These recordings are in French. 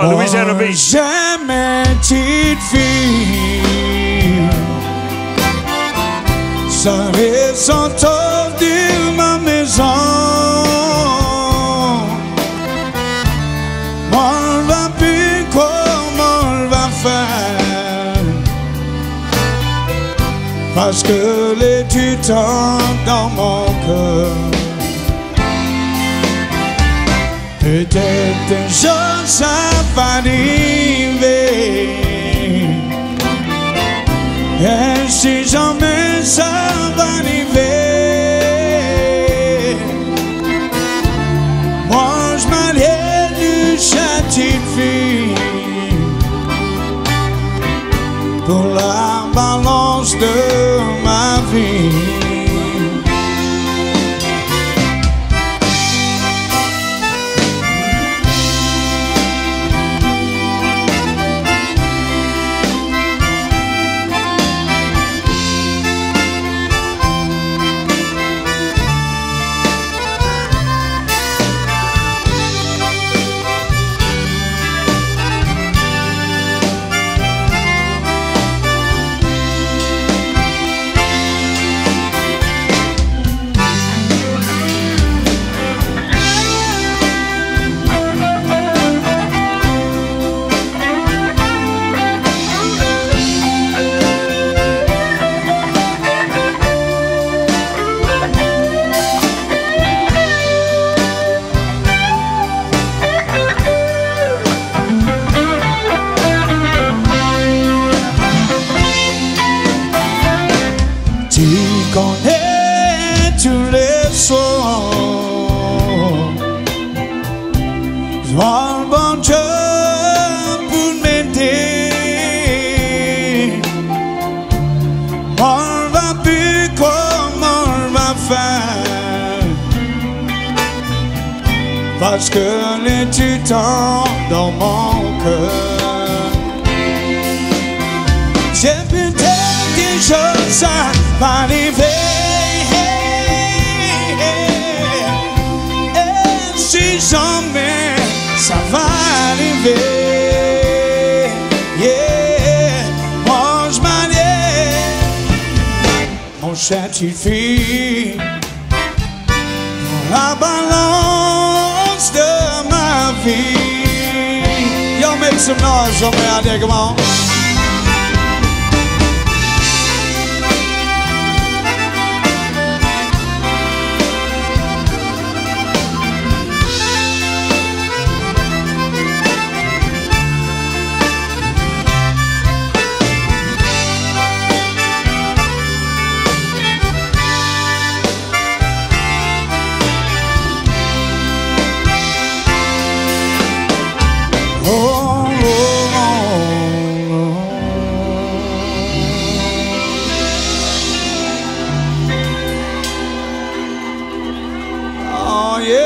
Louisiana Beach. Jamais petite fille, ça sans de ma maison. On va plus comment on va faire? Parce que les titans dans mon cœur. Peut-être un jour ça va si jamais ça va moi je m'allais du fille pour la balance de ma vie. Tu connais tous les soirs. Je le bon Dieu pour m'aider. On va plus comment on va faire. Parce que les titans dans mon cœur. J'ai arriver, yeah, moi je m'en mon certifie la balance de ma vie. Yo, make some noise for me out there, come on.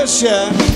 się.